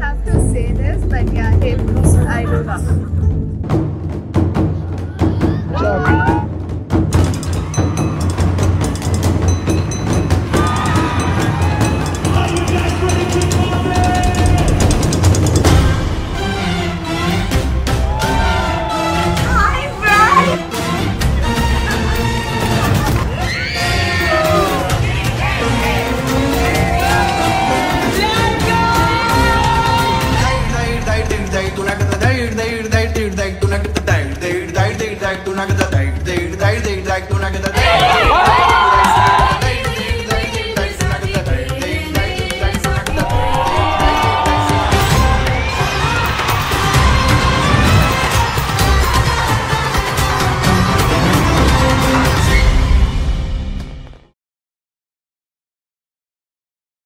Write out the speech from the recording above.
have to say this, but yeah, him, I do love. nugget the died,